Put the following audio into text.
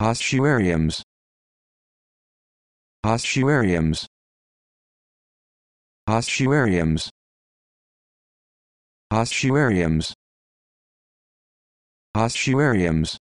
ossuariums. Ossuariums. Ossuariums. Ossuariums. Ossuariums.